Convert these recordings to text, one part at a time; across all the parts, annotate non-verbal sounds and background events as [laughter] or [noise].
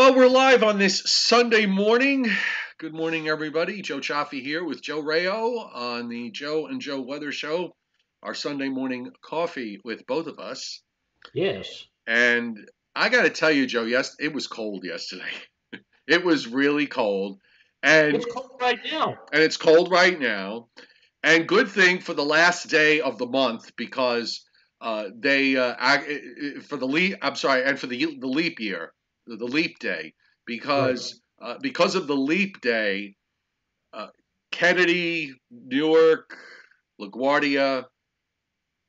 Well, we're live on this Sunday morning. Good morning, everybody. Joe Cioffi here with Joe Rao on the Joe and Joe Weather Show, our Sunday morning coffee with both of us. Yes. And I got to tell you, Joe, yes, it was cold yesterday. [laughs] it was really cold. And it's cold right now. And it's cold right now. And good thing for the last day of the month because uh, they uh, for the leap. I'm sorry, and for the the leap year, the, leap day, because right. uh, because of the leap day, uh, Kennedy, Newark, LaGuardia,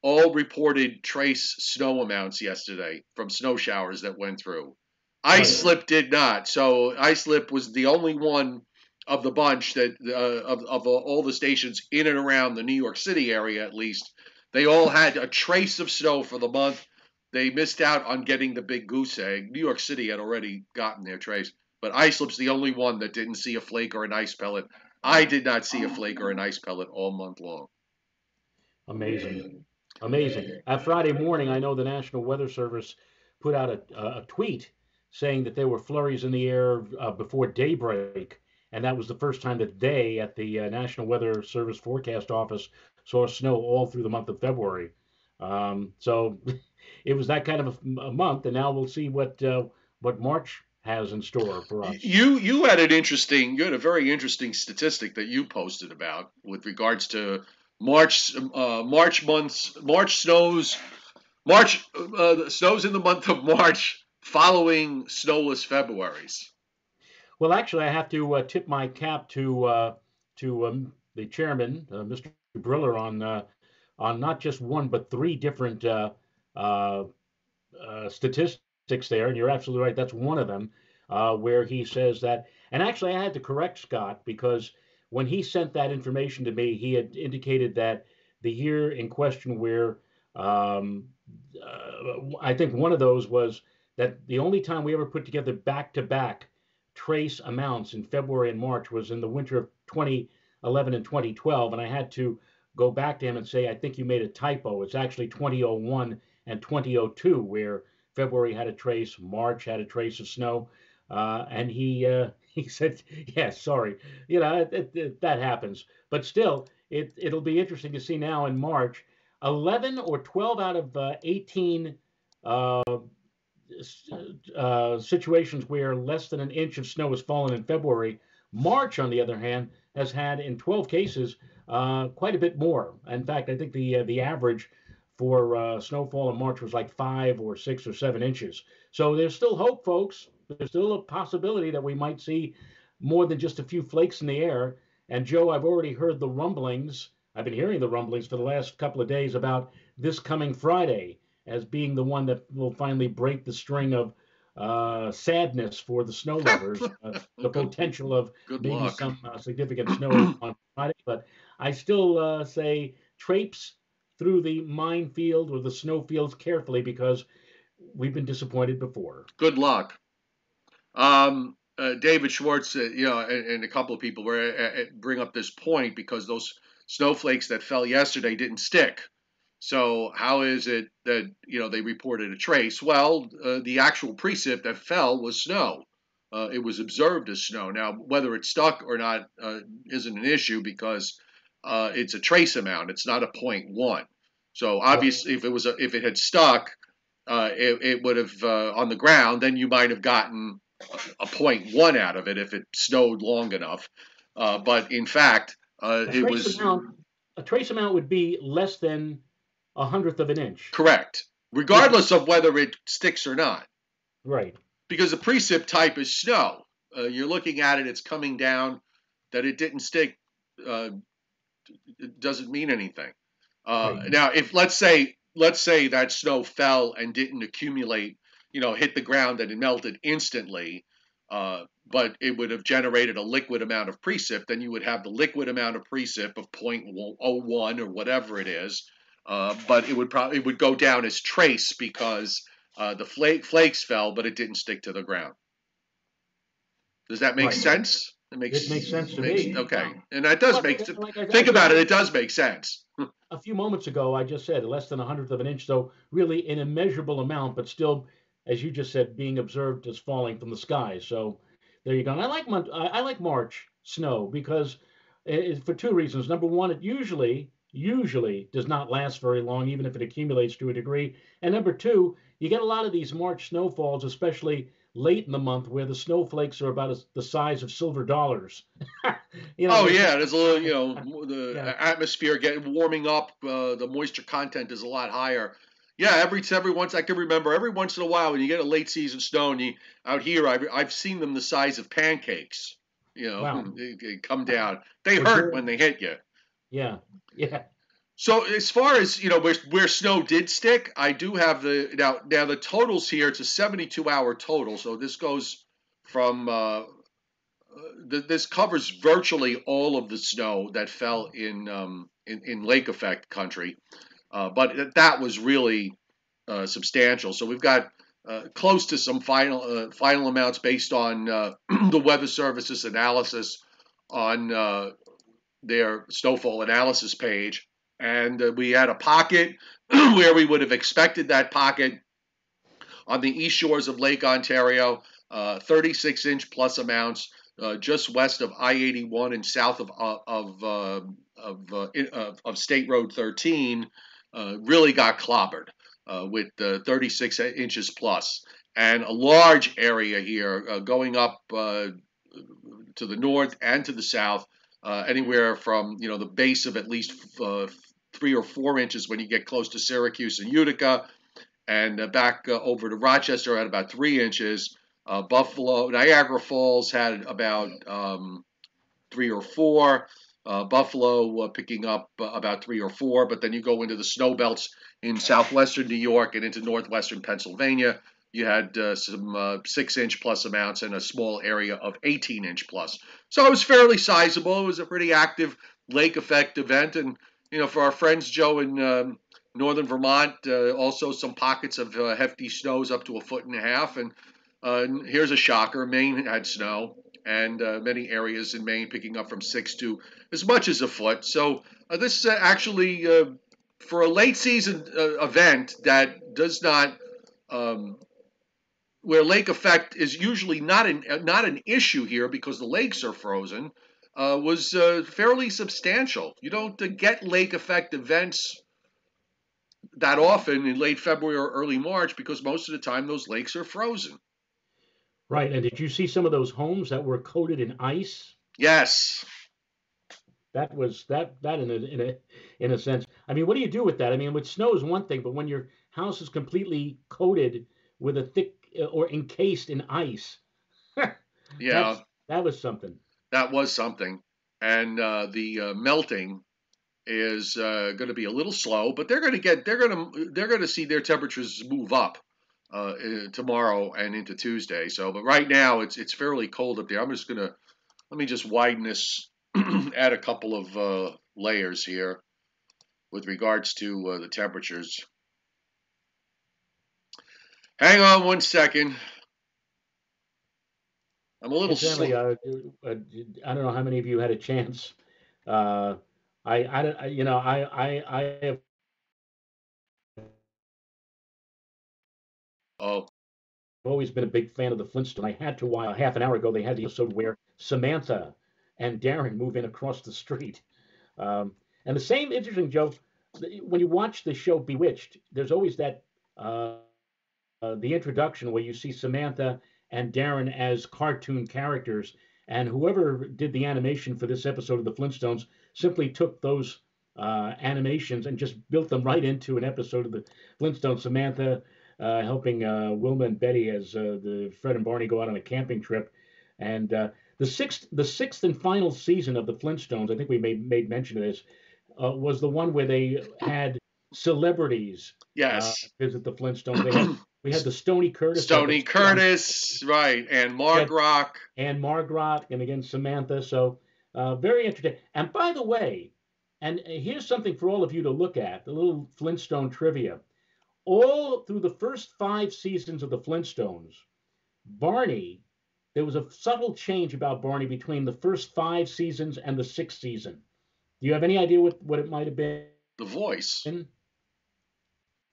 all reported trace snow amounts yesterday from snow showers that went through. Islip did not. So Islip was the only one of the bunch that uh, of of all the stations in and around the New York City area, at least, they all had a trace of snow for the month. They missed out on getting the big goose egg. New York City had already gotten their trace, but Islip's the only one that didn't see a flake or an ice pellet. I did not see a flake or an ice pellet all month long. Amazing, amazing. At Friday morning, I know the National Weather Service put out a, a tweet saying that there were flurries in the air uh, before daybreak and that was the first time that they at the uh, National Weather Service forecast office saw snow all through the month of February. Um, so [laughs] it was that kind of a, a, month, and now we'll see what uh, what March has in store for us. You you had an interesting, you had a very interesting statistic that you posted about with regards to March uh, March months March snows March uh, snows in the month of March following snowless Februarys. Well, actually, I have to uh, tip my cap to uh, to um, the chairman, uh, Mr. Briller, on uh, on not just one but three different uh, uh, statistics there, and you're absolutely right. That's one of them, where he says that. And actually, I had to correct Scott because when he sent that information to me, he had indicated that the year in question, where um, I think one of those was that the only time we ever put together back to back trace amounts in February and March was in the winter of 2011 and 2012. And I had to go back to him and say, I think you made a typo. It's actually 2001 and 2002, where February had a trace, March had a trace of snow. Uh, and he uh, [laughs] he said, "Yes, yeah, sorry, you know it, it, that happens." But still, it it'll be interesting to see now in March, 11 or 12 out of uh, 18 uh, uh, situations where less than an inch of snow has fallen in February. March, on the other hand, has had in 12 cases uh, quite a bit more. In fact, I think the uh, the average for uh, snowfall in March was like five or six or seven inches. So there's still hope, folks. There's still a possibility that we might see more than just a few flakes in the air. And Joe, I've already heard the rumblings. I've been hearing the rumblings for the last couple of days about this coming Friday as being the one that will finally break the string of uh, sadness for the snow lovers, [laughs] uh, the potential of Good luck. some uh, significant [clears throat] snow on Friday. But I still uh, say traipse through the minefield or the snow fields carefully because we've been disappointed before. Good luck. Um, uh, David Schwartz, uh, you know, and, and, a couple of people were bring up this point because those snowflakes that fell yesterday didn't stick. So how is it that you know they reported a trace? Well, uh, the actual precip that fell was snow. Uh, it was observed as snow. Now, whether it stuck or not uh, isn't an issue because uh, it's a trace amount. It's not a point one. So obviously, if it was a, if it had stuck, uh, it, it, would have uh, on the ground. Then you might have gotten a point one out of it if it snowed long enough. but in fact, it was amount, a trace amount would be less than a hundredth of an inch. Correct. Regardless yeah. of whether it sticks or not. Right. Because the precip type is snow. Uh, you're looking at it, it's coming down. That it didn't stick uh, it doesn't mean anything. Uh, right. Now, if let's say let's say that snow fell and didn't accumulate, you know, hit the ground and it melted instantly, uh, but it would have generated a liquid amount of precip, then you would have the liquid amount of precip of 0.01 or whatever it is, uh, but it would probably it would go down as trace because uh, the flake, flakes fell, but it didn't stick to the ground. Does that make right. sense? It makes, it makes sense to makes, me. Okay, and that does well, make sense. Like think about it; it does make sense. a few moments ago, I just said less than a hundredth of an inch, so really an immeasurable amount, but still as you just said, being observed as falling from the sky. So there you go. And I like I, I like March snow because it, for two reasons. Number one, it usually usually does not last very long, even if it accumulates to a degree. And number two, you get a lot of these March snowfalls, especially late in the month, where the snowflakes are about the size of silver dollars. [laughs] you know, oh yeah, there's a little, you know, the [laughs] yeah. atmosphere getting warming up. Uh, the moisture content is a lot higher. Yeah, every every once I can remember every once in a while when you get a late season snow and you out here, I've I've seen them the size of pancakes. You know, wow. they, they, come down. They hurt when they hit you. Yeah, [laughs] yeah. So as far as you know, where, where snow did stick, I do have the now. Now the totals here. It's a 72 hour total. So this goes from uh, this covers virtually all of the snow that fell in um, in, in lake effect country, uh, but that was really uh, substantial. So we've got uh, close to some final uh, final amounts based on uh, [clears throat] the Weather Service's analysis on uh, their snowfall analysis page, and uh, we had a pocket [clears throat] where we would have expected that pocket on the east shores of Lake Ontario, 36 inch plus amounts. just west of I-81 and south of of of, of State Road 13, really got clobbered uh, with uh, 36 inches plus, and a large area here uh, going up uh, to the north and to the south, uh, anywhere from you know the base of at least uh, three or four inches when you get close to Syracuse and Utica, and back over to Rochester at about three inches. Buffalo, Niagara Falls had about um, three or four. Uh, Buffalo uh, picking up uh, about three or four, but then you go into the snow belts in southwestern New York and into northwestern Pennsylvania. You had uh, some uh, six inch plus amounts and a small area of 18 inch plus. So it was fairly sizable. It was a pretty active lake effect event. And, you know, for our friends, Joe, in um, northern Vermont, uh, also some pockets of hefty snows up to a foot and a half. And here's a shocker Maine had snow and uh, many areas in Maine picking up from six to as much as a foot. So uh, this is actually uh, for a late season uh, event that does not. Um, where lake effect is usually not an uh, not an issue here because the lakes are frozen, uh, was fairly substantial. You don't get lake effect events that often in late February or early March because most of the time those lakes are frozen. Right. And did you see some of those homes that were coated in ice? Yes. That was that that in a in a in a sense. I mean, what do you do with that? I mean, with snow is one thing, but when your house is completely coated with a thick uh, or encased in ice, [laughs] yeah, that was something. That was something, and uh, the uh, melting is uh, going to be a little slow, but they're going to get they're going to they're going to see their temperatures move up uh, tomorrow and into Tuesday. So, but right now it's it's fairly cold up there. I'm just gonna let me just widen this, [clears throat] add a couple of uh, layers here with regards to uh, the temperatures. Hang on one second. I'm a little slow. Uh, uh, I don't know how many of you had a chance. Uh, I, I, you know, I, I, I have Oh. I've always been a big fan of the Flintstones. I had to while half an hour ago they had the episode where Samantha and Darrin move in across the street. Um, and the same interesting joke when you watch the show Bewitched, there's always that uh, uh, the introduction where you see Samantha and Darrin as cartoon characters, and whoever did the animation for this episode of the Flintstones simply took those uh, animations and just built them right into an episode of the Flintstones. Samantha uh, helping uh, Wilma and Betty as uh, the Fred and Barney go out on a camping trip. And the sixth, the sixth and final season of the Flintstones, I think we made made mention of this, was the one where they had celebrities yes visit the Flintstones. They had, [clears throat] we had the Stony Curtis. Stony Curtis, right, Ann-Margrock. And Margrock, and again Samantha. So uh, very interesting. And by the way, and here's something for all of you to look at: the little Flintstone trivia all through the first five seasons of the Flintstones, Barney, there was a subtle change about Barney between the first five seasons and the sixth season. Do you have any idea what, what it might have been? The voice.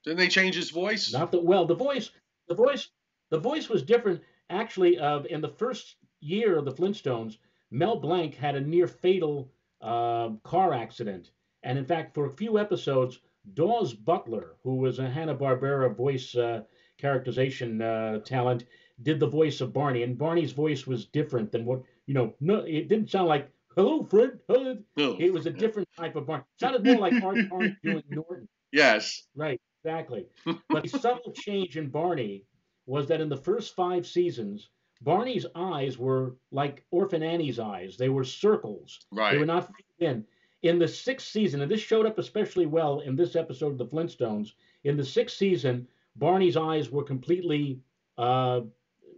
Didn't they change his voice? Not the well, the voice, the voice, The voice was different. Actually, uh, in the first year of the Flintstones, Mel Blanc had a near fatal uh, car accident. And in fact, for a few episodes, Daws Butler, who was a Hanna-Barbera voice uh, characterization uh, talent, did the voice of Barney. And Barney's voice was different than what, you know, no, it didn't sound like, hello, Fred. Hello. No. It was a different type of Barney. It sounded more like Art Carney doing Norton. Yes. Right, exactly. [laughs] But the subtle change in Barney was that in the first five seasons, Barney's eyes were like Orphan Annie's eyes. They were circles. Right. They were not in. In the sixth season, and this showed up especially well in this episode of the Flintstones, in the sixth season, Barney's eyes were completely uh,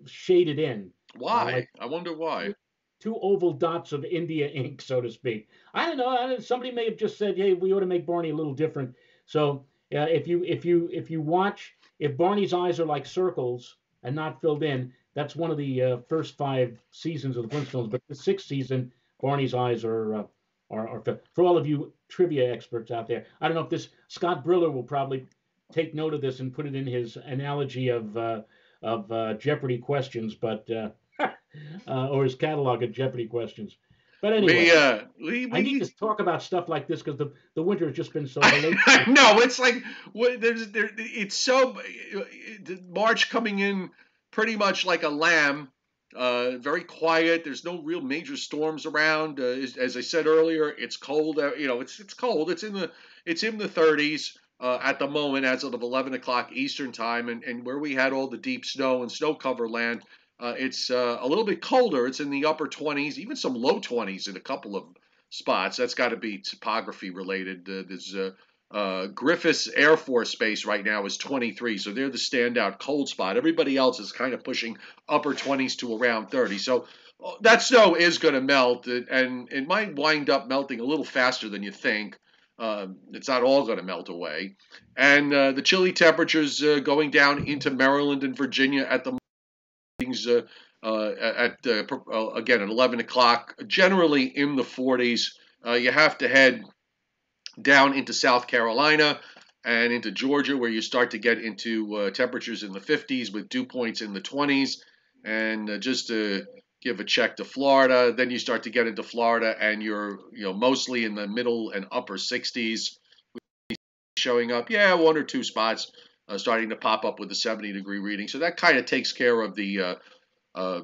shaded in. Why? like- I wonder why. Two oval dots of India ink, so to speak. I don't know. I, somebody may have just said, "Hey, we ought to make Barney a little different." So, uh, if you if you if you watch, if Barney's eyes are like circles and not filled in, that's one of the uh, first five seasons of the Flintstones. But the sixth season, Barney's eyes are uh, are, are filled. For all of you trivia experts out there, I don't know if this Scott Briller will probably take note of this and put it in his analogy of uh, of uh, Jeopardy questions, but uh, [laughs] uh, or his catalog of Jeopardy questions. But anyway, We, uh, we, we I need to talk about stuff like this because the, the winter has just been so [laughs] late. no, it's like what there's there. It's so March coming in pretty much like a lamb. Uh, very quiet. There's no real major storms around. Uh, as, as I said earlier, it's cold. Uh, you know, it's it's cold. It's in the it's in the 30s uh, at the moment as of 11 o'clock Eastern time, and, and where we had all the deep snow and snow cover land, uh, it's uh, a little bit colder. It's in the upper 20s, even some low 20s in a couple of spots. That's got to be topography related. Uh, there's uh, uh, Griffiss Air Force Base right now is 23, so they're the standout cold spot. Everybody else is kind of pushing upper 20s to around 30. So uh, that snow is going to melt, and- and it might wind up melting a little faster than you think. Uh, it's not all going to melt away. And uh, the chilly temperatures uh, going down into Maryland and Virginia at the uh, uh, at uh, uh, again at 11 o'clock, generally in the 40s. Uh, you have to head down into South Carolina and into Georgia, where you start to get into temperatures in the 50s with dew points in the 20s. And just to give a check to Florida, then you start to get into Florida, and you're you know mostly in the middle and upper 60s, showing up. Yeah, one or two spots uh, starting to pop up with a 70 degree reading. So that kind of takes care of the uh, uh,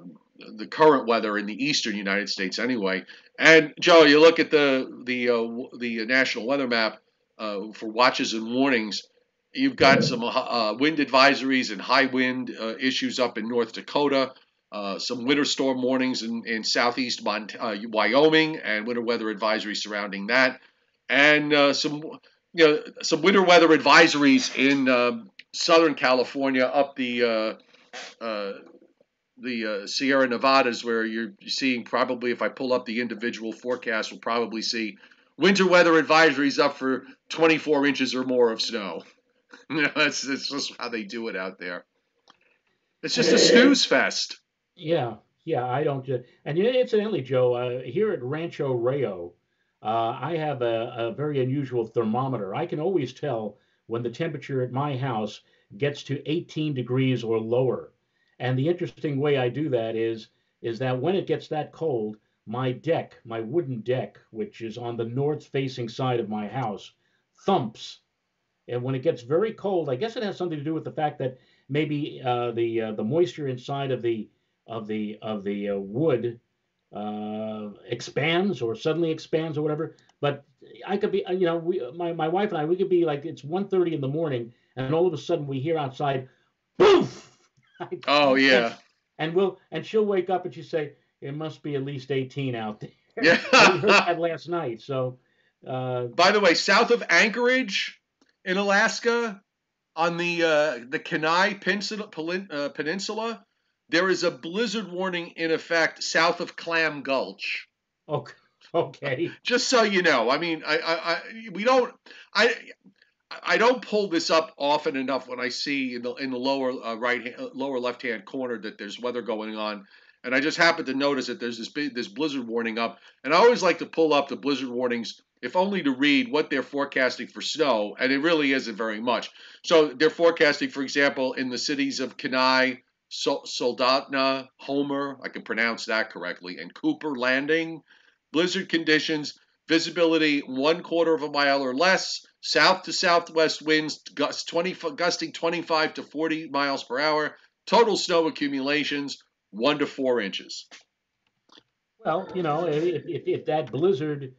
the current weather in the eastern United States, anyway. And Joe, you look at the the uh, the national weather map uh, for watches and warnings. You've got some wind advisories and high wind issues up in North Dakota. Uh, some winter storm warnings in, in southeast Mont- uh, Wyoming and winter weather advisories surrounding that, and uh, some you know some winter weather advisories in um, Southern California up the uh, uh, the uh, Sierra Nevadas, where you're seeing probably, if I pull up the individual forecast, we'll probably see winter weather advisories up for 24 inches or more of snow. [laughs] you know, that's, that's just how they do it out there. It's just a snooze fest. Yeah, yeah, I don't. And incidentally, Joe, uh, here at Rancho Rao, uh, I have a, a very unusual thermometer. I can always tell when the temperature at my house gets to 18 degrees or lower. And the interesting way I do that is is that when it gets that cold, my deck, my wooden deck, which is on the north-facing side of my house, thumps. And when it gets very cold, I guess it has something to do with the fact that maybe uh, the uh, the moisture inside of the of the of the uh, wood uh, expands or suddenly expands or whatever. But I could be, you know, we, my my wife and I, we could be like it's 1.30 in the morning, and all of a sudden we hear outside, poof. [laughs] Oh, [laughs] yeah. And we'll and she'll wake up and she'll say it must be at least 18 out there. [laughs] Yeah. we heard that last night. So uh, By the way, south of Anchorage in Alaska, on the uh, the Kenai Peninsula, uh, Peninsula, there is a blizzard warning in effect south of Clam Gulch. okay, [laughs] [laughs] okay. Just so you know, I mean, I, I, I we don't, I. I don't pull this up often enough when I see in the in the lower uh, right hand, lower left hand corner that there's weather going on, and I just happened to notice that there's this big, this blizzard warning up, and I always like to pull up the blizzard warnings if only to read what they're forecasting for snow, and it really isn't very much. So they're forecasting, for example, in the cities of Kenai, Soldotna, Homer, I can pronounce that correctly, and Cooper Landing. Blizzard conditions, visibility one quarter of a mile or less, south to southwest winds gust 20, gusting 25 to 40 miles per hour, total snow accumulations one to four inches. Well, you know, if, if, if that blizzard,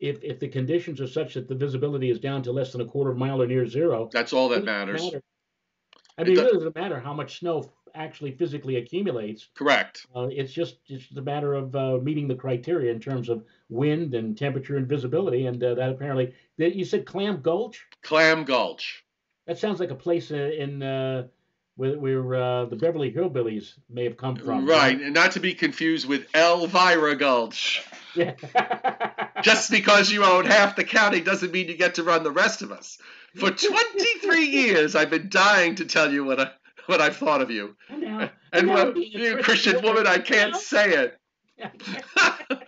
if, if the conditions are such that the visibility is down to less than a quarter of a mile or near zero, that's all that matters. Matter. I mean, it, does, it doesn't matter how much snow actually physically accumulates. Correct. Uh, it's just it's a matter of uh, meeting the criteria in terms of wind and temperature and visibility, and uh, that apparently that you said Clam Gulch. Clam Gulch. That sounds like a place in uh, where, where uh, the Beverly Hillbillies may have come from. Right, and not to be confused with Elvira Gulch. Yeah. [laughs] Just because you own half the county doesn't mean you get to run the rest of us. For 23 years, I've been dying to tell you what I, [laughs] what I've thought of you. [laughs] and when you Christian woman, I can't say it. [laughs]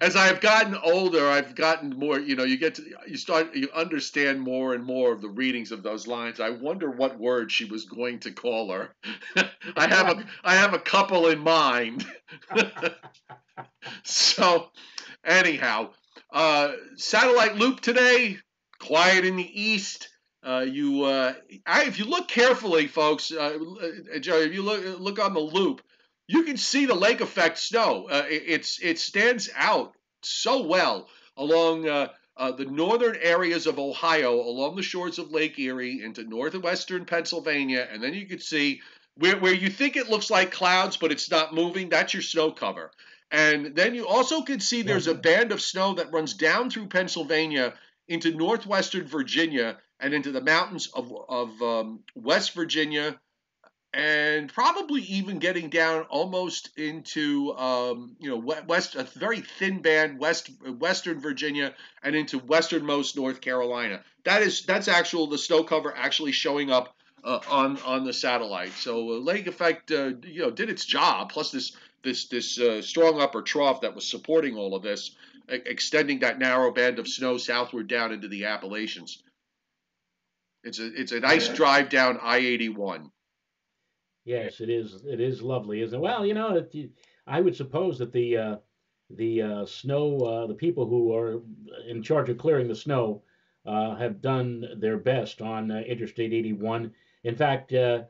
As I've gotten older, I've gotten more. You know, you get to you start you understand more and more of the readings of those lines. I wonder what word she was going to call her. I have a I have a couple in mind. so, anyhow, uh, satellite loop today. Quiet in the east. Uh, you, uh, I, if you look carefully, folks, uh, uh Joe, if you look look on the loop, you can see the lake effect snow. Uh, it, it's it stands out so well along uh, the northern areas of Ohio, along the shores of Lake Erie into northwestern Pennsylvania, and then you can see where where you think it looks like clouds, but it's not moving. That's your snow cover. And then you also can see there's a band of snow that runs down through Pennsylvania into northwestern Virginia and into the mountains of, of um, West Virginia, and probably even getting down almost into um, you know west a very thin band west western Virginia and into westernmost North Carolina. That is that's actual the snow cover actually showing up uh, on on the satellite. So uh, lake effect uh, you know did its job. Plus this this this uh, strong upper trough that was supporting all of this extending that narrow band of snow southward down into the Appalachians. It's a it's a nice drive down I eighty one. Yes, it is. It is lovely, isn't it? Well, you know, it, I would suppose that the uh, the uh, snow, uh, the people who are in charge of clearing the snow, uh, have done their best on uh, Interstate 81. In fact, uh,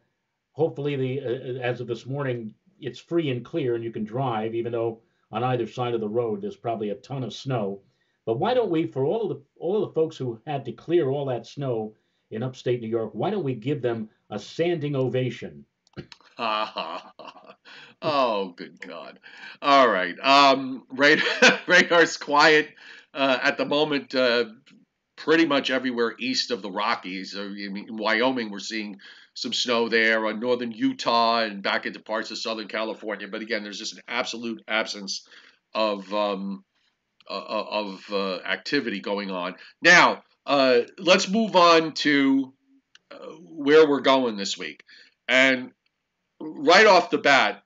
hopefully, the as of this morning, it's free and clear, and you can drive, even though on either side of the road. There's probably a ton of snow. But why don't we, for all of the all of the folks who had to clear all that snow in upstate New York, why don't we give them a standing ovation? [laughs] oh, good God! All right, um, [laughs] radar's quiet uh, at the moment. Uh, pretty much everywhere east of the Rockies. I mean, in Wyoming, we're seeing some snow there on northern Utah and back into parts of Southern California. But again, there's just an absolute absence of um, uh, uh, of uh, activity going on. Now, uh, let's move on to uh, where we're going this week. And right off the bat,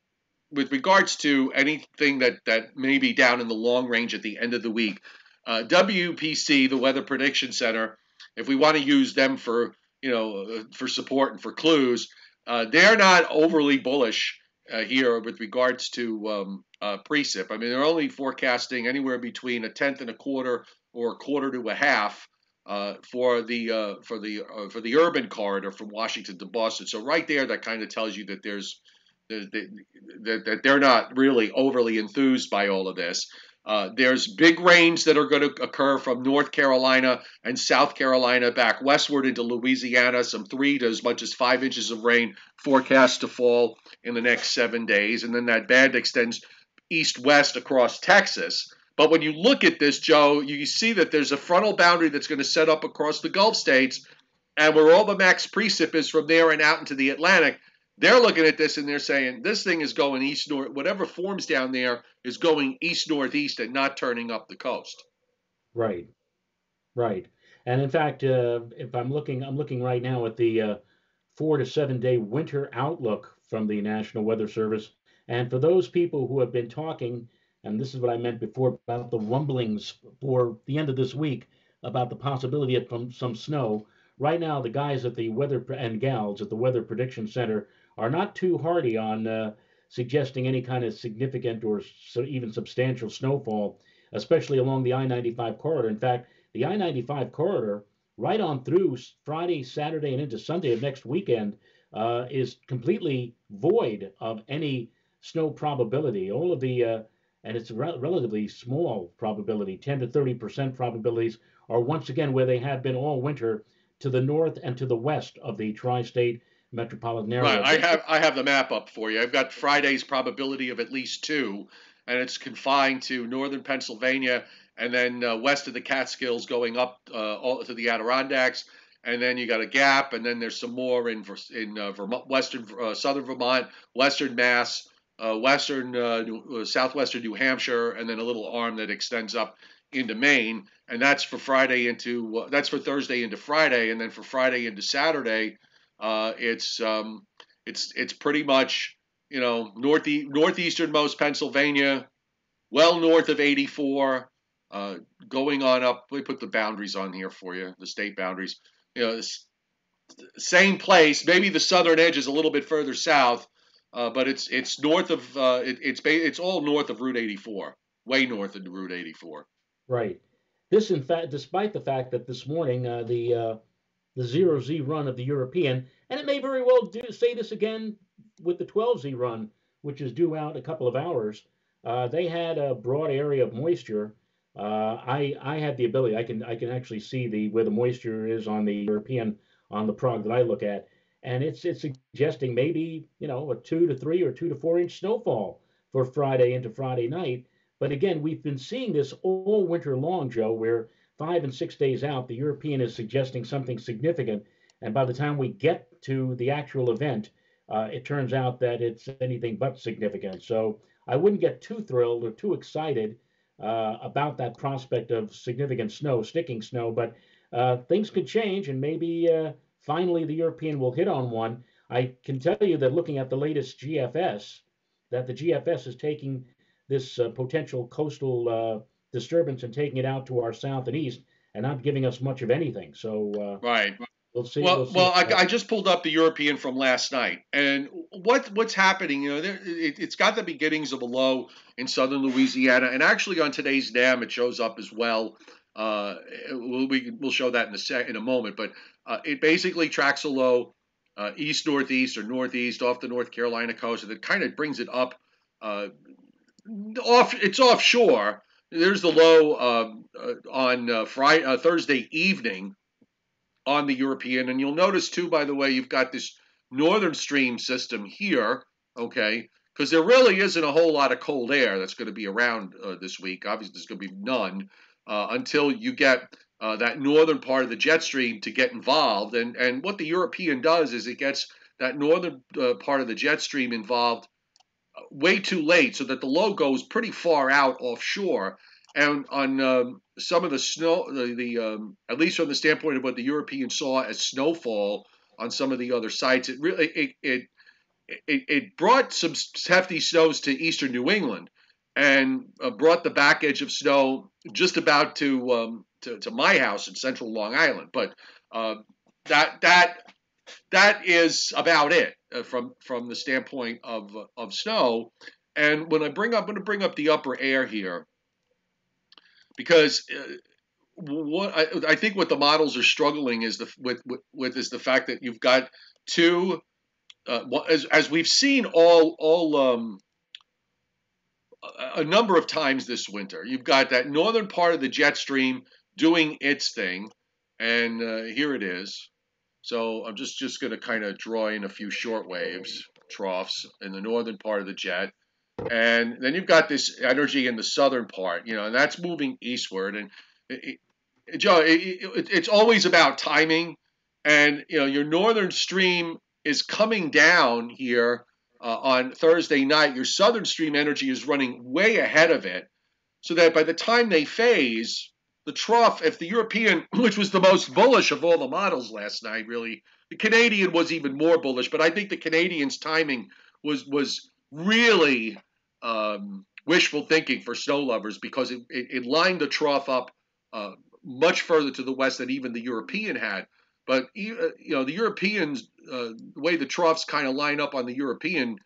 with regards to anything that, that may be down in the long range at the end of the week, uh, WPC, the Weather Prediction Center, if we want to use them for you know, uh, for support and for clues. They're not overly bullish here with regards to um, precip. I mean, they're only forecasting anywhere between a tenth and a quarter or a quarter to a half uh, for the uh, for the for the urban corridor from Washington to Boston. So right there, that kind of tells you that there's that, that they're not really overly enthused by all of this. Uh, there's big rains that are going to occur from North Carolina and South Carolina back westward into Louisiana. Some three to as much as five inches of rain forecast to fall in the next seven days. And then that band extends east west across Texas. But when you look at this, Joe, you see that there's a frontal boundary that's going to set up across the Gulf states. And where all the max precip is from there and out into the Atlantic, they're looking at this and they're saying this thing is going east north. Whatever forms down there is going east northeast and not turning up the coast. Right, right. And in fact, uh, if I'm looking, I'm looking right now at the uh, four to seven day winter outlook from the National Weather Service. And for those people who have been talking, and this is what I meant before about the rumblings for the end of this week about the possibility of some snow, right now the guys at the weather and gals at the Weather Prediction Center are not too hardy on uh, suggesting any kind of significant or so even substantial snowfall, especially along the I-95 corridor. In fact, the I-95 corridor, right on through Friday, Saturday, and into Sunday of next weekend, uh, is completely void of any snow probability. All of the uh, and it's a re- relatively small probability, 10 to 30 percent probabilities, are once again where they have been all winter to the north and to the west of the tri-state metropolitan area. Right. I have I have the map up for you. I've got Friday's probability of at least two, and it's confined to northern Pennsylvania and then uh, west of the Catskills, going up uh, all to the Adirondacks, and then you got a gap, and then there's some more in in uh, Vermont, western uh, southern Vermont, western Mass, uh, western uh, New, southwestern New Hampshire, and then a little arm that extends up into Maine, and that's for Friday into that's for Thursday into Friday, and then for Friday into Saturday, it's um, it's it's pretty much you know north northeasternmost Pennsylvania, well north of 84 uh, going on up, we put the boundaries on here for you, the state boundaries. You know, same place. Maybe the southern edge is a little bit further south, uh, but it's it's north of uh, it, it's it's all north of Route 84, way north of Route 84. Right. This, in fact, despite the fact that this morning uh, the uh, the zero Z run of the European, and it may very well do say this again with the 12 Z run, which is due out a couple of hours. Uh, they had a broad area of moisture uh, I I had the ability. I can I can actually see the where the moisture is on the European on the prog that I look at, and it's it's suggesting maybe you know a two to three or two to four inch snowfall for Friday into Friday night. But again, we've been seeing this all winter long, Joe, where five and six days out, the European is suggesting something significant, and by the time we get to the actual event, uh, it turns out that it's anything but significant. So I wouldn't get too thrilled or too excited uh, about that prospect of significant snow, sticking snow, but uh, things could change, and maybe uh, finally the European will hit on one. I can tell you that looking at the latest GFS, that the GFS is taking this uh, potential coastal uh, disturbance and taking it out to our south and east, and not giving us much of anything. So uh, right. We'll see. Well, we'll, see well I, I, just pulled up the European from last night, and what what's happening? You know, there, it, has got the beginnings of a low in southern Louisiana, and actually on today's dam it shows up as well. Uh, we'll, we, will show that in a sec, in a moment, but uh, it basically tracks a low uh, east northeast or northeast off the North Carolina coast, and it kind of brings it up uh, off. It's offshore. There's the low uh, on uh, Friday, Thursday evening on the European. And you'll notice, too, by the way, you've got this northern stream system here, okay, because there really isn't a whole lot of cold air that's going to be around uh, this week. Obviously, there's going to be none uh, until you get uh, that northern part of the jet stream to get involved. And, and what the European does is it gets that northern uh, part of the jet stream involved uh, way too late so that the low goes pretty far out offshore and on um, some of the snow, the, the um, at least from the standpoint of what the Europeans saw as snowfall on some of the other sites, it really it it it, it brought some hefty snows to eastern New England, and uh, brought the back edge of snow just about to um, to, to, my house in central Long Island. But uh, that that that is about it uh, from from the standpoint of of snow. And when I bring up, I'm going to bring up the upper air here because uh, what I, I, think what the models are struggling is the with, with, with is the fact that you've got two uh, as as we've seen all all um, a number of times this winter. You've got that northern part of the jet stream doing its thing, and uh, here it is. So I'm just just going to kind of draw in a few short waves troughs in the northern part of the jet and then you've got this energy in the southern part, you know, and that's moving eastward. And it, it, Joe, it, it's always about timing, and you know, your northern stream is coming down here uh, on Thursday night. Your southern stream energy is running way ahead of it, so that by the time they phase, the trough, if the European, [clears throat] which was the most bullish of all the models last night, really, the Canadian was even more bullish. But I think the Canadian's timing was was really um, wishful thinking for snow lovers because it, it, it lined the trough up uh, much further to the west than even the European had. But you know, the Europeans, uh, the way the troughs kind of line up on the European,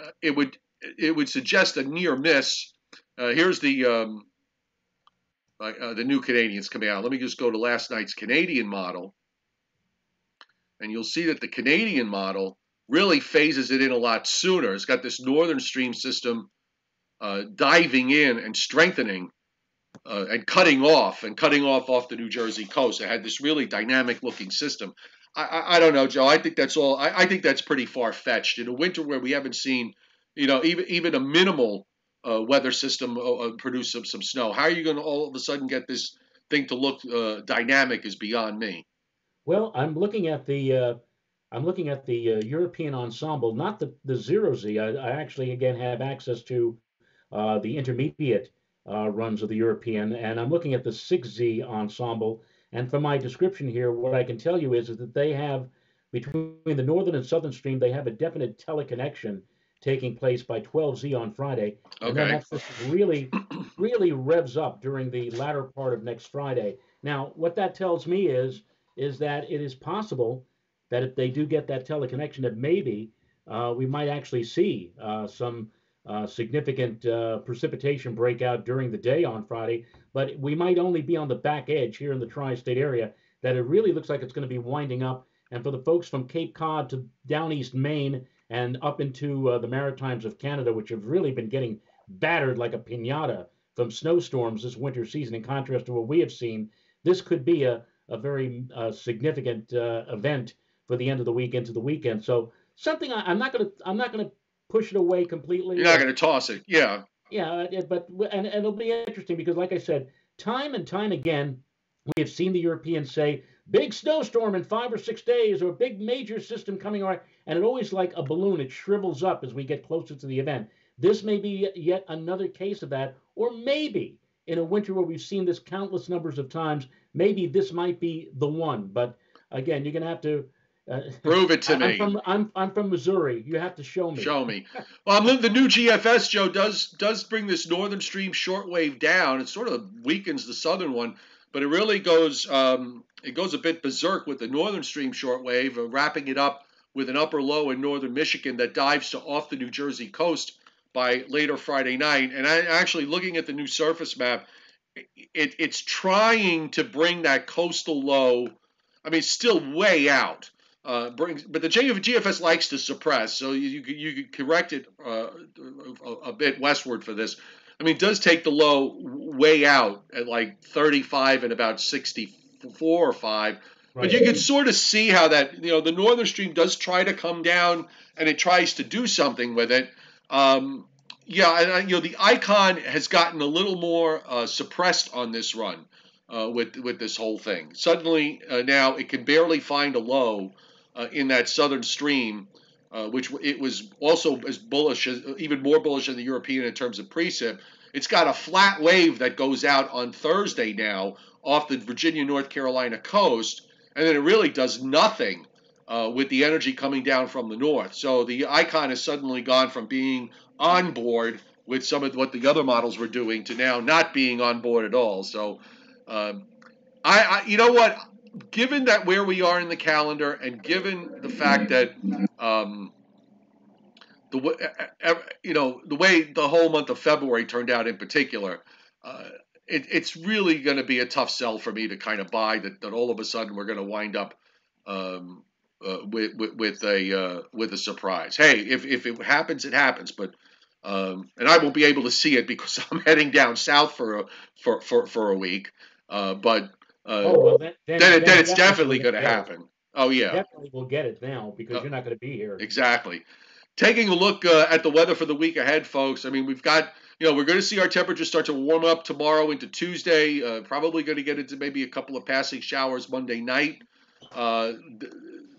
uh, it would it would suggest a near miss. Uh, here's the um, uh, the new Canadians coming out. Let me just go to last night's Canadian model, and you'll see that the Canadian model really phases it in a lot sooner. It's got this northern stream system uh, diving in and strengthening uh, and cutting off and cutting off off the New Jersey coast. It had this really dynamic looking system. I, I, I don't know, Joe. I think that's all. I, I think that's pretty far fetched in a winter where we haven't seen, you know, even even a minimal uh, weather system uh, uh produce some, some snow. How are you going to all of a sudden get this thing to look uh, dynamic? Is beyond me. Well, I'm looking at the. Uh, I'm looking at the uh, European ensemble, not the, the zero Z. I, I actually again have access to the intermediate runs of the European, and I'm looking at the 6Z ensemble. And from my description here, what I can tell you is, is that they have, between the northern and southern stream, they have a definite teleconnection taking place by 12Z on Friday. Okay. And then that system really, really revs up during the latter part of next Friday. Now, what that tells me is, is that it is possible that if they do get that teleconnection, that maybe uh, we might actually see uh, some uh, significant uh, precipitation breakout during the day on Friday, but we might only be on the back edge here in the tri state area that it really looks like it's going to be winding up. And for the folks from Cape Cod to down east Maine and up into uh, the Maritimes of Canada, which have really been getting battered like a pinata from snowstorms this winter season, in contrast to what we have seen, this could be a, a very uh, significant uh, event for the end of the week into the weekend. So something I, am not going to I'm not going to push it away completely. You're not going to toss it. Yeah. Yeah, but and, and it'll be interesting because, like I said, time and time again, we have seen the Europeans say big snowstorm in five or six days or a big major system coming on, and it always like a balloon. It shrivels up as we get closer to the event. This may be yet another case of that, or maybe in a winter where we've seen this countless numbers of times, maybe this might be the one. But again, you're going to have to uh, [laughs] Prove it to I'm me. From, I'm, I'm from Missouri. You have to show me. Show me. Well, I'm, the new GFS, Joe, does does bring this northern stream shortwave down. It sort of weakens the southern one, but it really goes um, it goes a bit berserk with the northern stream shortwave, uh, wrapping it up with an upper low in northern Michigan that dives to off the New Jersey coast by later Friday night. And I actually looking at the new surface map, it, it's trying to bring that coastal low. I mean, still way out uh, brings, but the GFS likes to suppress, so you you, you could correct it uh, a, a, bit westward for this. I mean, it does take the low way out at like 35 and about 64 or five, right. but you can sort of see how that you know the northern stream does try to come down and it tries to do something with it. Um, yeah, and you know the icon has gotten a little more uh, suppressed on this run. Uh, with with this whole thing. Suddenly, uh, now it can barely find a low uh, in that southern stream, uh, which it was also as bullish, as, even more bullish than the European in terms of precip. It's got a flat wave that goes out on Thursday now off the Virginia North Carolina coast, and then it really does nothing uh, with the energy coming down from the north. So the icon has suddenly gone from being on board with some of what the other models were doing to now not being on board at all. So, um, I, I, you know what? Given that where we are in the calendar, and given the fact that um, the way you know the way the whole month of February turned out in particular, uh, it, it's really going to be a tough sell for me to kind of buy that, that all of a sudden we're going to wind up um, uh, with, with, with a uh, with a surprise. Hey, if if it happens, it happens, but. Um, and I won't be able to see it because [laughs] I'm heading down south for a, for, for, for a week. Uh, but uh, oh, well, then, then, then, then it's definitely going to happen. Oh yeah, definitely we'll get it now because uh, you're not going to be here. Exactly. Taking a look uh, at the weather for the week ahead, folks. I mean, we've got you know we're going to see our temperatures start to warm up tomorrow into Tuesday. Uh, probably going to get into maybe a couple of passing showers Monday night. Uh,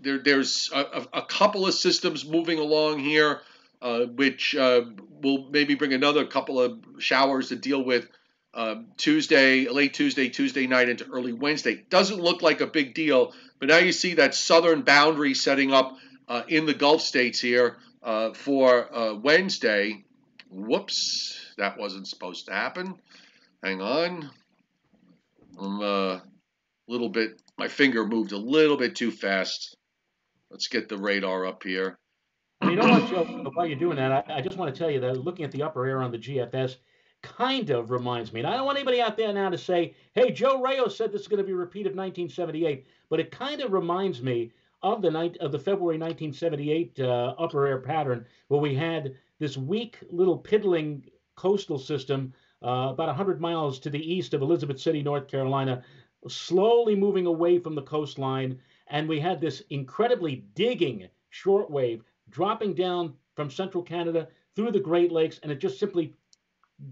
there, there's a, a, couple of systems moving along here, uh, which uh, will maybe bring another couple of showers to deal with um, Tuesday, late Tuesday, Tuesday night into early Wednesday. Doesn't look like a big deal, but now you see that southern boundary setting up uh, in the Gulf states here uh, for uh, Wednesday. Whoops, that wasn't supposed to happen. Hang on. I'm uh, A little bit, my finger moved a little bit too fast. Let's get the radar up here. You know what, Joe? While you're doing that, I, I just want to tell you that looking at the upper air on the GFS kind of reminds me, and I don't want anybody out there now to say, hey, Joe Rao said this is going to be a repeat of 1978, but it kind of reminds me of the night of the February 1978 uh, upper air pattern where we had this weak little piddling coastal system uh, about 100 miles to the east of Elizabeth City, North Carolina, slowly moving away from the coastline. And we had this incredibly digging shortwave dropping down from central Canada through the Great Lakes, and it just simply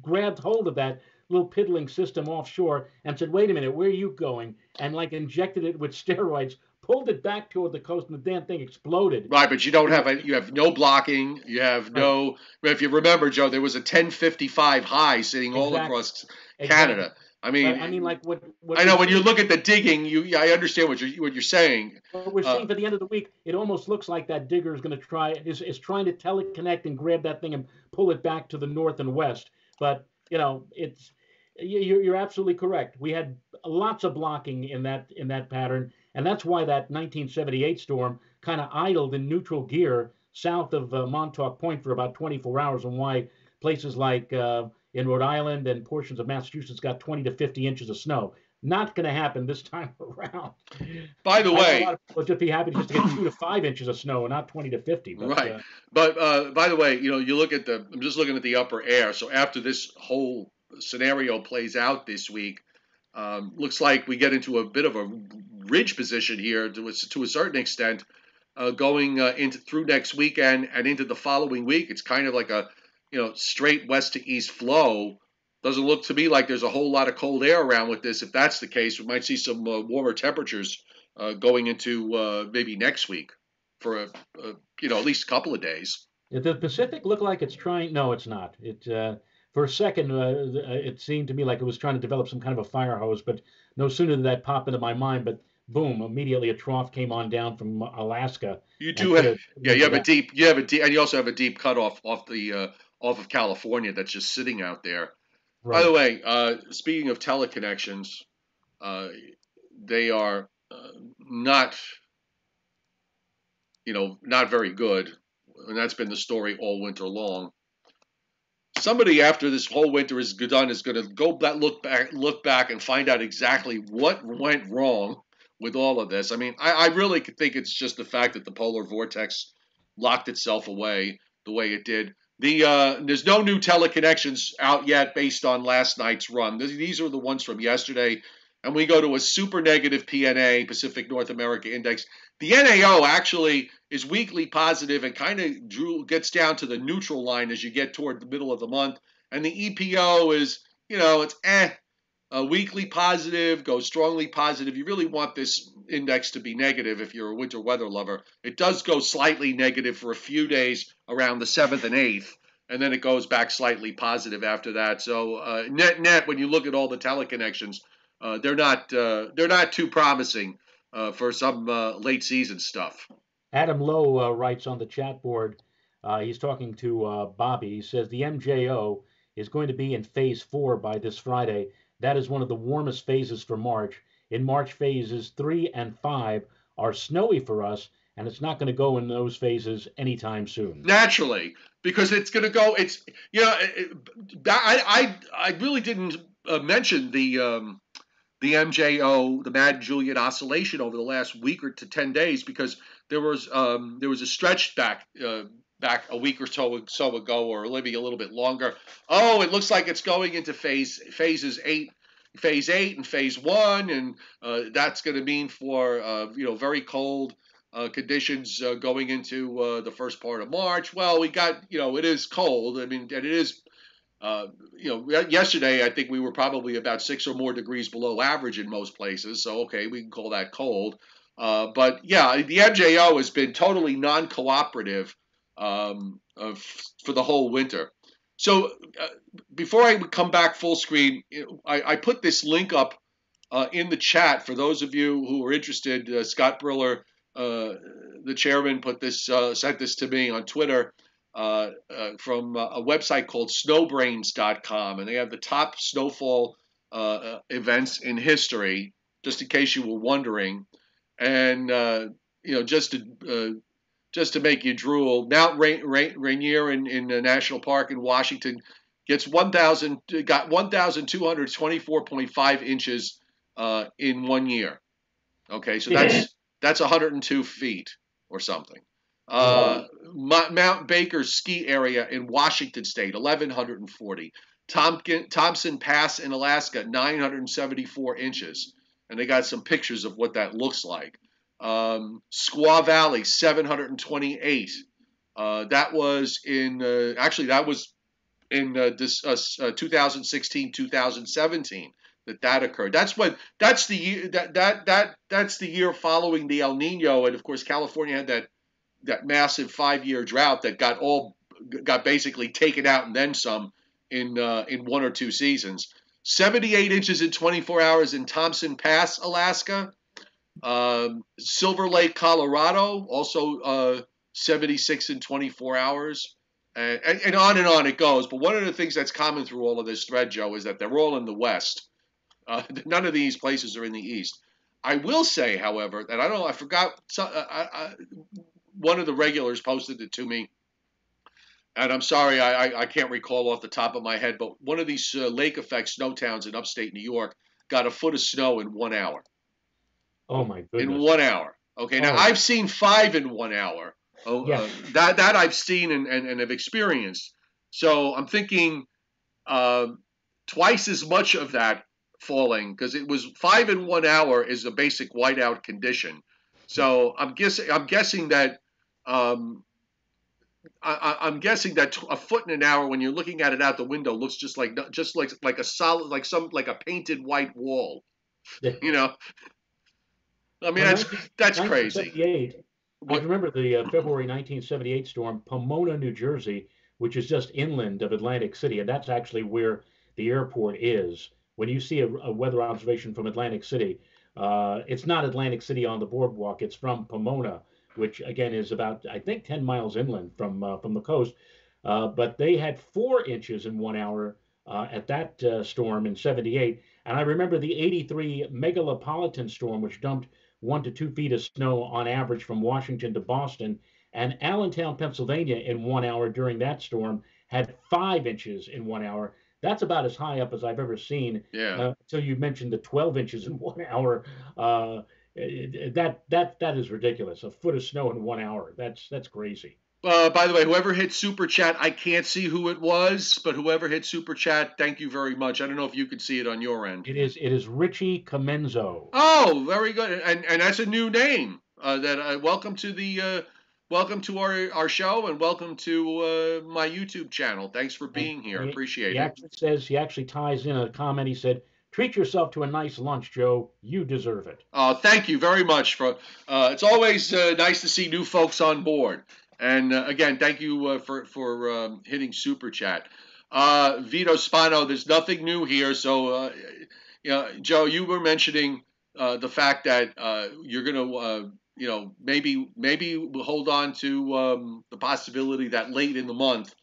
grabbed hold of that little piddling system offshore and said, wait a minute, where are you going? And like injected it with [laughs] steroids, pulled it back toward the coast, and the damn thing exploded. Right, but you don't have a, you have no blocking. You have no. If you remember, Joe, there was a 1055 high sitting exactly. all across Canada. Exactly. I mean, I mean, like what, what I know when you look at the digging, you yeah, I understand what you're what you're saying. What we're uh, seeing for the end of the week, it almost looks like that digger is going to try is is trying to teleconnect and grab that thing and pull it back to the north and west. But you know, it's you're, you're absolutely correct. We had lots of blocking in that in that pattern, and that's why that 1978 storm kind of idled in neutral gear south of uh, Montauk Point for about 24 hours, and why places like uh, in Rhode Island and portions of Massachusetts got 20 to 50 inches of snow. Not going to happen this [laughs] time around. By the way, we'll just be happy just to get two to five inches of snow, not 20 to 50. But, right. Uh, but uh, by the way, you know, you look at the. I'm just looking at the upper air. So after this whole scenario plays out this week, um, looks like we get into a bit of a ridge position here to a, to a certain extent, uh, going uh, into through next weekend and into the following week. It's kind of like a you know, straight west to east flow. Doesn't look to me like there's a whole lot of cold air around with this. If that's the case, we might see some uh, warmer temperatures uh, going into uh, maybe next week for a, a, you know at least a couple of days. Did the Pacific look like it's trying? No, it's not. It uh, for a second uh, it seemed to me like it was trying to develop some kind of a fire hose, but no sooner did that pop into my mind, but boom, immediately a trough came on down from Alaska. You do have, yeah, you have a deep, you have a deep, and you also have a deep cutoff off the uh, off of California that's just sitting out there. Right. By the way, uh, speaking of teleconnections, uh, they are uh, not, you know, not very good, and that's been the story all winter long. Somebody after this whole winter is done is going to go back, look back, look back, and find out exactly what went wrong with all of this. I mean, I, I really think it's just the fact that the polar vortex locked itself away the way it did. The uh, there's no new teleconnections out yet based on last night's run. These are the ones from yesterday, and we go to a super negative PNA Pacific North America Index. The NAO actually is weakly positive and kind of gets down to the neutral line as you get toward the middle of the month, and the EPO is you know it's eh uh, weakly positive, goes strongly positive. You really want this index to be negative if you're a winter weather lover. It does go slightly negative for a few days around the 7th and 8th, and then it goes back slightly positive after that. So uh, net net, when you look at all the teleconnections, uh, they're not uh, they're not too promising uh, for some late season stuff. Adam Lowe writes on the chat board. he's talking to Bobby. He says the MJO is going to be in phase four by this Friday that is one of the warmest phases for March. In March, phases three and five are snowy for us, and it's not going to go in those phases anytime soon. Naturally, because it's going to go. It's you know, I I I really didn't uh, mention the. Um, the MJO, the Madden-Julian oscillation over the last week or to ten days, because there was um, there was a stretch back uh, back a week or so so ago, or maybe a little bit longer. Oh, it looks like it's going into phase phases eight, phase eight, and phase one, and uh, that's going to mean for uh, you know very cold. Uh, conditions uh, going into uh, the first part of March. Well, we got you know it is cold. I mean, and it is uh, you know, yesterday I think we were probably about six or more degrees below average in most places. So okay, we can call that cold. But yeah, the MJO has been totally non-cooperative um, for the whole winter. So uh, before I come back full screen, I, I put this link up uh, in the chat for those of you who are interested. Uh, Scott Briller, uh, the chairman, put this uh, sent this to me on Twitter uh, from a website called Snowbrains.com, and they have the top snowfall events in history. just in case you were wondering. And you know, just to just to make you drool, Mount Rainier in, in the national park in Washington gets 1,000 got 1,224.5 inches uh, in one year. Okay, so that's that's 102 feet or something. Uh, Mount Baker ski area in Washington State, 1,140. Thompson Pass in Alaska, 974 inches. And they got some pictures of what that looks like. Um, Squaw Valley, 728. Uh, that was in, uh, actually, that was in uh, this uh, uh, 2016, 2017 that that occurred. That's what that's the year that that that that's the year following the El Nino, and of course California had that that massive five year drought that got all got basically taken out and then some in uh, in one or two seasons. 78 inches in 24 hours in Thompson Pass, Alaska. Um, Silver Lake, Colorado, also uh, 76 in 24 hours. And, and, on and on it goes. But one of the things that's common through all of this thread, Joe, is that they're all in the West. Uh, [laughs] none of these places are in the East. I will say, however, that I don't. I forgot, uh, I, I, one of the regulars posted it to me. And I'm sorry, I, I, can't recall off the top of my head, but one of these uh, lake effect snow towns in upstate New York got a foot of snow in one hour. Oh my goodness! In one hour. Okay, now oh. I've seen five in one hour. Oh, yeah. uh, that that I've seen and, and, and have experienced. So I'm thinking uh, twice as much of that falling because it was five in one hour is a basic whiteout condition. So I'm guessing I'm guessing that um, I, am guessing that a foot in an hour when you're looking at it out the window looks just like just like like a solid like some like a painted white wall. You know. I mean that's that's crazy. I remember the uh, February 1978 storm, Pomona, New Jersey, which is just inland of Atlantic City, and that's actually where the airport is. When you see a, a weather observation from Atlantic City, uh, it's not Atlantic City on the boardwalk; it's from Pomona, which again is about I think 10 miles inland from uh, from the coast. Uh, but they had four inches in one hour uh, at that uh, storm in 78. And I remember the 83 megalopolitan storm, which dumped one to two feet of snow on average from Washington to Boston. And Allentown, Pennsylvania, in one hour during that storm, had five inches in one hour. That's about as high up as I've ever seen. Yeah. Uh, until you mentioned the 12 inches in [laughs] one hour. Uh, that that that is ridiculous. A foot of snow in one hour. That's that's crazy. Uh, by the way, whoever hit super chat, I can't see who it was, but whoever hit super chat, thank you very much. I don't know if you can see it on your end. It is it is Richie Comenzo. Oh, very good, and and that's a new name. Uh, that uh, welcome to the uh, welcome to our our show and welcome to uh, my YouTube channel. Thanks for being here. He, Appreciate he it. Actually says he actually ties in a comment. He said treat yourself to a nice lunch, Joe. You deserve it. Oh, thank you very much. For uh, it's always uh, nice to see new folks on board. And uh, again, thank you uh, for for um, hitting super chat. Uh, Vito Spano, there's nothing new here. So, uh, you know, Joe, you were mentioning uh, the fact that uh, you're going to, you know, maybe maybe we'll hold on to um, the possibility that late in the month,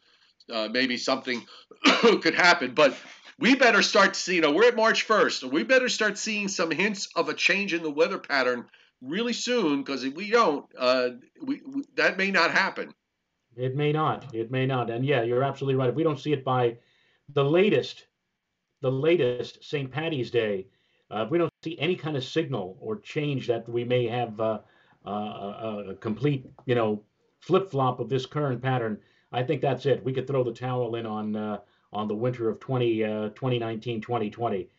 maybe something [coughs] could happen. But we better start to see, you know, we're at March 1st. we better start seeing some hints of a change in the weather pattern really soon because if we don't, uh, we, we, that may not happen. It may not. It may not. And yeah, you're absolutely right. If we don't see it by the latest, the latest St. Patty's Day, uh, if we don't see any kind of signal or change that we may have uh, uh a, complete, you know, flip flop of this current pattern, I think that's it. We could throw the towel in on uh, on the winter of 20, 2019, uh, 2020.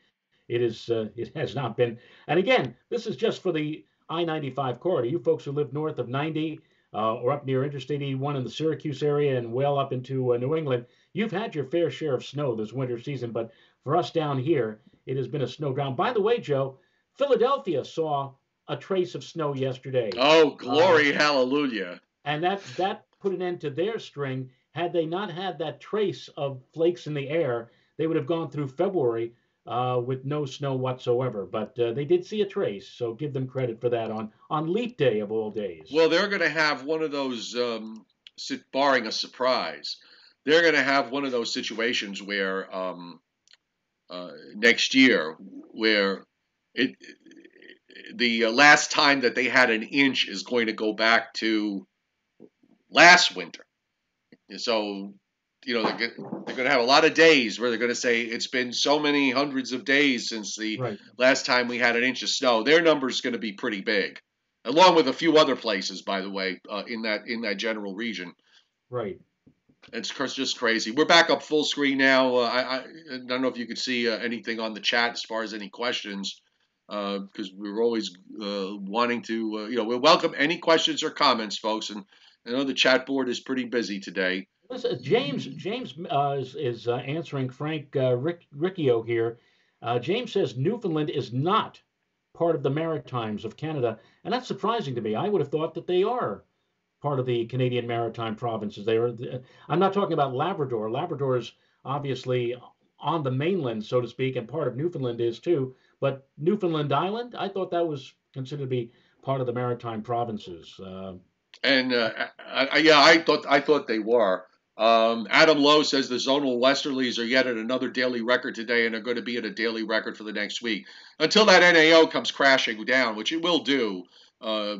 It is. it has not been. And again, this is just for the I 95 corridor. You folks who live north of 90 uh, or up near Interstate 81 in the Syracuse area and well up into uh, New England, you've had your fair share of snow this winter season. But for us down here, it has been a snow drought. By the way, Joe, Philadelphia saw a trace of snow yesterday. Oh, glory, uh, hallelujah. And that, that put an end to their string. Had they not had that trace of flakes in the air, they would have gone through February uh, with no snow whatsoever. But uh, they did see a trace, so give them credit for that on on Leap Day of all days. Well, they're going to have one of those, um, barring a surprise, they're going to have one of those situations where um, uh, next year where it the uh, last time that they had an inch is going to go back to last winter. So, you know, they're, they're going to have a lot of days where they're going to say it's been so many hundreds of days since the right. last time we had an inch of snow. Their number is going to be pretty big, along with a few other places, by the way, uh, in that in that general region. Right. It's just crazy. We're back up full screen now. Uh, I, I, I, don't know if you could see uh, anything on the chat as far as any questions, because uh, we're always uh, wanting to, uh, you know, we welcome any questions or comments, folks. And I know the chat board is pretty busy today. Listen, James James uh, is, is uh, answering Frank uh, Rick, Riccio here. Uh, James says Newfoundland is not part of the Maritimes of Canada, and that's surprising to me. I would have thought that they are part of the Canadian Maritime provinces. They are. I'm not talking about Labrador. Labrador is obviously on the mainland, so to speak, and part of Newfoundland is too. But Newfoundland Island, I thought that was considered to be part of the Maritime provinces. Uh, and uh, I, yeah, I thought I thought they were. Um, Adam Lowe says the zonal westerlies are yet at another daily record today and are going to be at a daily record for the next week until that NAO comes crashing down, which it will do. Uh,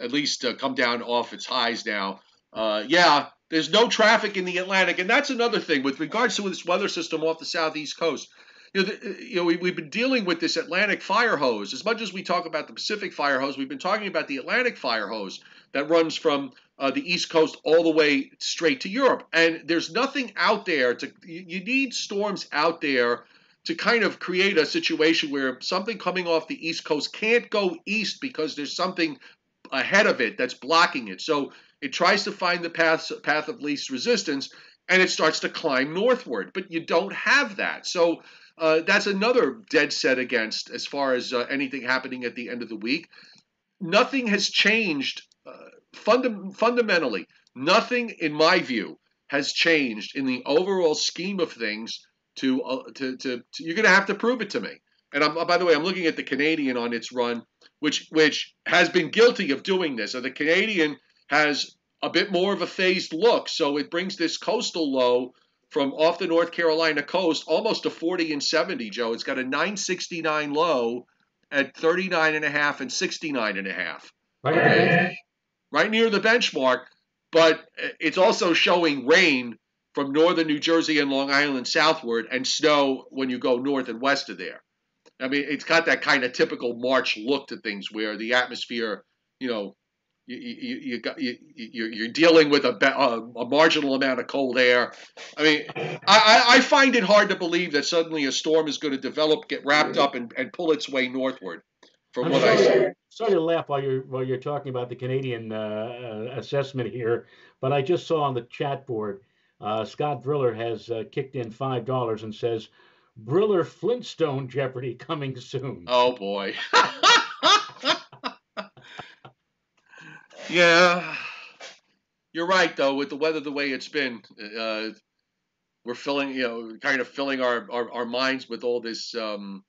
at least uh, come down off its highs now. Uh, yeah, there's no traffic in the Atlantic, and that's another thing with regards to this weather system off the southeast coast. You know, the, you know we, we've been dealing with this Atlantic fire hose. As much as we talk about the Pacific fire hose, we've been talking about the Atlantic fire hose that runs from uh, the East Coast all the way straight to Europe. And there's nothing out there to, you need storms out there to kind of create a situation where something coming off the East Coast can't go east because there's something ahead of it that's blocking it. So it tries to find the path, path of least resistance and it starts to climb northward. But you don't have that. So uh, that's another dead set against as far as uh, anything happening at the end of the week. Nothing has changed funda- fundamentally, nothing, in my view, has changed in the overall scheme of things. To, uh, to, to, to, you're going to have to prove it to me. And I'm, by the way, I'm looking at the Canadian on its run, which which has been guilty of doing this. And the Canadian has a bit more of a phased look, so it brings this coastal low from off the North Carolina coast almost to 40 and 70. Joe, it's got a 969 low at 39 and a half and 69 and a half. Right right near the benchmark, but it's also showing rain from northern New Jersey and Long Island southward and snow when you go north and west of there. I mean, it's got that kind of typical March look to things where the atmosphere, you know, you, you, you got, you, you're dealing with a, a, marginal amount of cold air. I mean, I, I find it hard to believe that suddenly a storm is going to develop, get wrapped up, and, and pull its way northward from I'm what sorry, I see. Sorry to laugh while you're while you're talking about the Canadian uh, uh, assessment here, but I just saw on the chat board uh, Scott Briller has uh, kicked in five dollars and says Briller Flintstone Jeopardy coming soon. Oh boy. [laughs] yeah, you're right though. With the weather the way it's been, uh, we're filling you know kind of filling our our, our minds with all this. Um,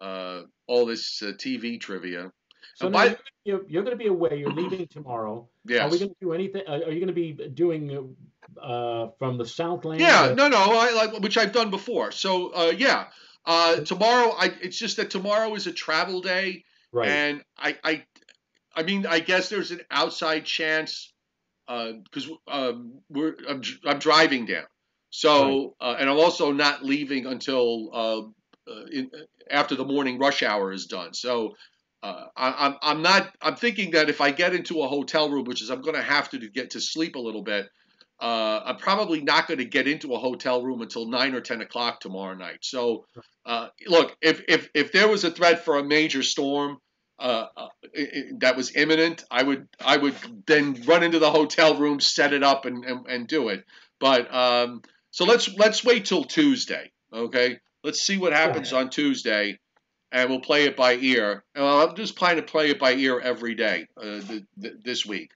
uh, all this uh, TV trivia. So by, you're, you're going to be away. You're leaving [clears throat] tomorrow. Yes. Are we going to do anything? Are you going to be doing uh, from the Southland? Yeah, or? no, no, I, like which I've done before. So uh, yeah, uh, tomorrow. I it's just that tomorrow is a travel day, right? And I, I, I mean, I guess there's an outside chance because uh, um, we're I'm, I'm driving down. So right. uh, and I'm also not leaving until uh, uh, in, after the morning rush hour is done. So uh, I, am I'm not. I'm thinking that if I get into a hotel room, which is I'm going to have to to get to sleep a little bit, uh, I'm probably not going to get into a hotel room until nine or ten o'clock tomorrow night. So, uh, look, if if if there was a threat for a major storm uh, uh that was imminent, I would I would then run into the hotel room, set it up, and and, and do it. But um, so let's let's wait till Tuesday, okay? Let's see what happens on Tuesday, and we'll play it by ear. Well, I'm just planning to play it by ear every day uh, th- th- this week.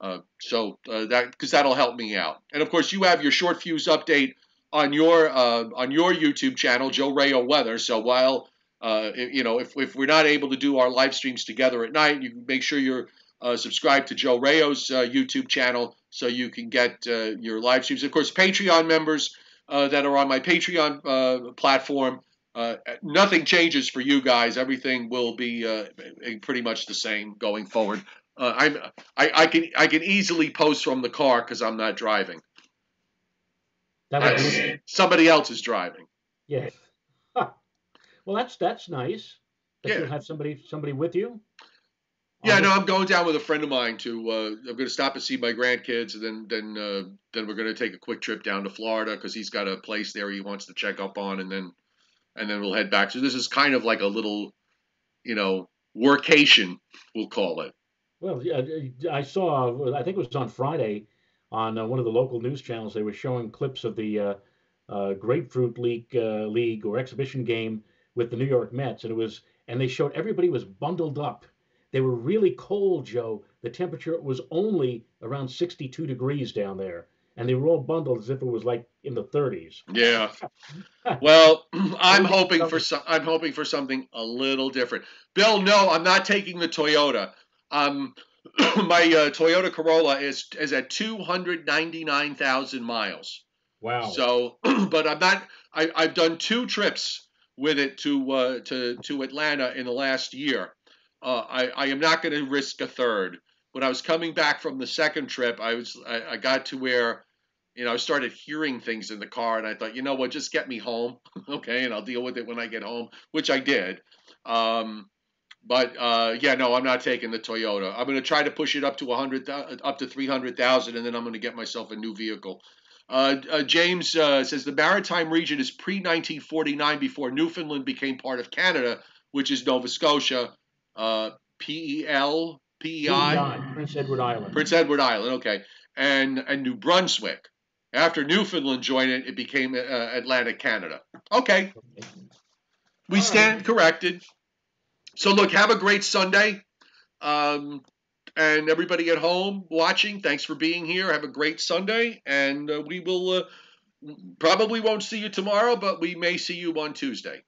Uh, so uh, that because that'll help me out. And of course, you have your short fuse update on your uh, on your YouTube channel, Joe Rao Weather. So while uh, you know if, if we're not able to do our live streams together at night, you make sure you're uh, subscribed to Joe Rao's YouTube channel so you can get your live streams. Of course, Patreon members uh, that are on my Patreon uh, platform. uh, nothing changes for you guys. Everything will be uh, pretty much the same going forward. Uh, I'm I, I can I can easily post from the car because I'm not driving. That somebody else is driving. Yeah. [laughs] well, that's that's nice. That yeah. you have somebody somebody with you. Yeah, no, I'm going down with a friend of mine to. Uh, I'm going to stop and see my grandkids, and then then uh, then we're going to take a quick trip down to Florida because he's got a place there he wants to check up on, and then and then we'll head back. So this is kind of like a little, you know, workation, we'll call it. Well, yeah, I saw. I think it was on Friday, on uh, one of the local news channels. They were showing clips of the uh, uh, Grapefruit League uh, League or exhibition game with the New York Mets, and it was and they showed everybody was bundled up. They were really cold, Joe. The temperature was only around 62 degrees down there and they were all bundled as if it was like in the 30s. Yeah. [laughs] well, [clears throat] I'm hoping for some. I'm hoping for something a little different. Bill, no, I'm not taking the Toyota. Um, [clears throat] my uh, Toyota Corolla is is at 299,000 miles. Wow. So, [clears throat] but I'm not. I, I've done two trips with it to uh, to to Atlanta in the last year. Uh, I, I am not going to risk a third. When I was coming back from the second trip, I was I, I got to where you know, I started hearing things in the car, and I thought, you know what, just get me home, [laughs] okay, and I'll deal with it when I get home, which I did. Um, but uh, yeah, no, I'm not taking the Toyota. I'm going to try to push it up to 100, up to 300,000, and then I'm going to get myself a new vehicle. Uh, uh, James uh, says the maritime region is pre 1949, before Newfoundland became part of Canada, which is Nova Scotia. Uh, P E L P E I. Prince Edward Island. Prince Edward Island. Okay, and and New Brunswick. After Newfoundland joined it, it became uh, Atlantic Canada. Okay. We stand corrected. So, look, have a great Sunday. Um, and everybody at home watching, thanks for being here. Have a great Sunday. And uh, we will uh, probably won't see you tomorrow, but we may see you on Tuesday.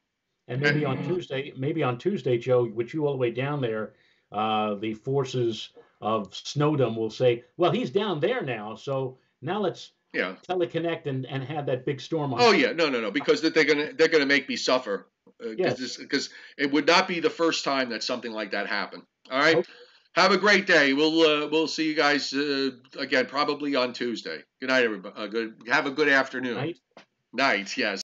And maybe on Tuesday, maybe on Tuesday, Joe, with you all the way down there, uh, the forces of Snowdom will say, well, he's down there now. So now let's yeah teleconnect and, and have that big storm on. Oh yeah, no, no, no, because they're gonna they're gonna make me suffer because uh, yes. it would not be the first time that something like that happened. All right. Okay. Have a great day. We'll uh, we'll see you guys uh, again probably on Tuesday. Good night, everybody. Uh, good. Have a good afternoon. Night. Night. Yes.